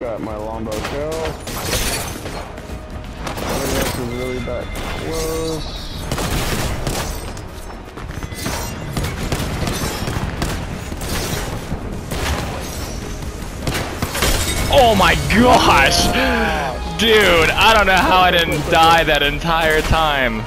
Got my longbow kill. else is really back close. Oh my gosh! Dude, I don't know how I didn't die that entire time.